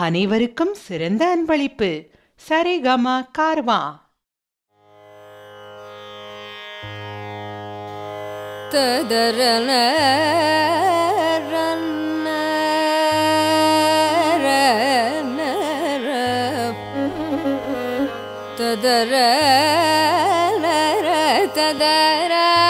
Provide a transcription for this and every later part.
அனைவருக்கும் சிறந்த அன்பளிப்பு. சரிகம கார்வா. ததரன ததர ததர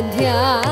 ध्या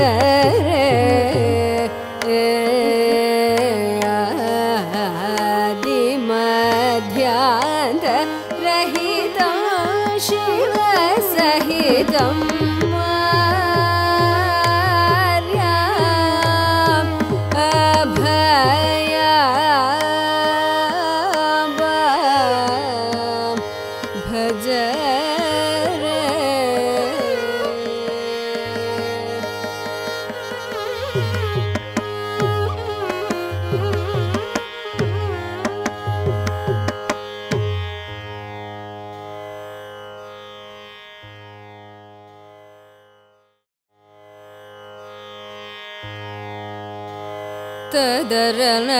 é. ததரன